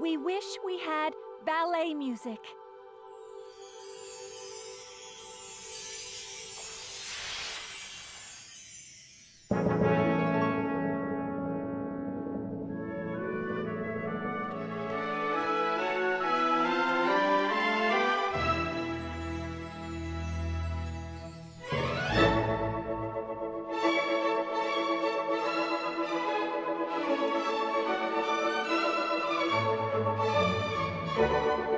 We wish we had ballet music. Thank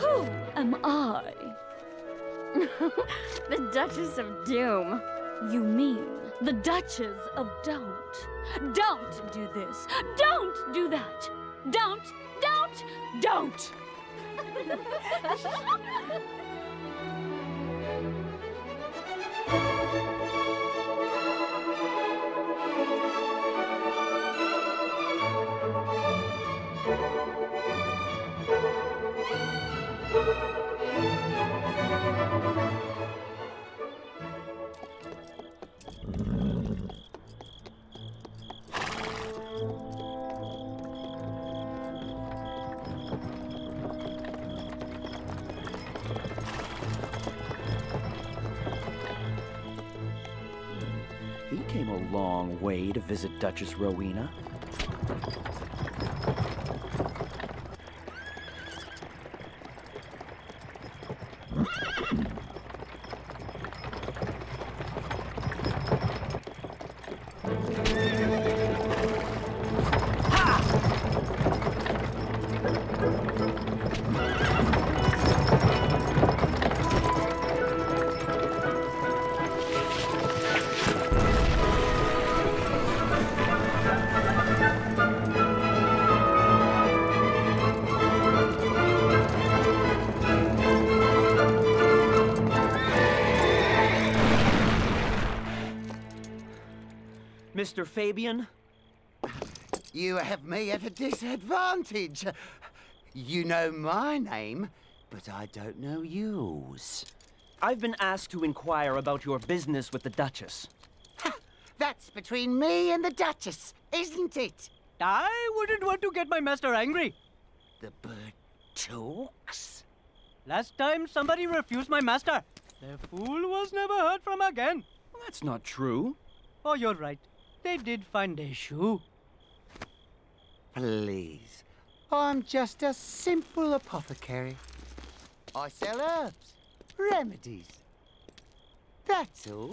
Who am I? the Duchess of Doom. You mean the Duchess of Don't. Don't do this. Don't do that. Don't, don't, don't. He came a long way to visit Duchess Rowena. Mr. Fabian? You have me at a disadvantage. You know my name, but I don't know yours. I've been asked to inquire about your business with the Duchess. That's between me and the Duchess, isn't it? I wouldn't want to get my master angry. The bird talks? Last time somebody refused my master. The fool was never heard from again. That's not true. Oh, you're right. They did find a shoe. Please. I'm just a simple apothecary. I sell herbs, remedies. That's all.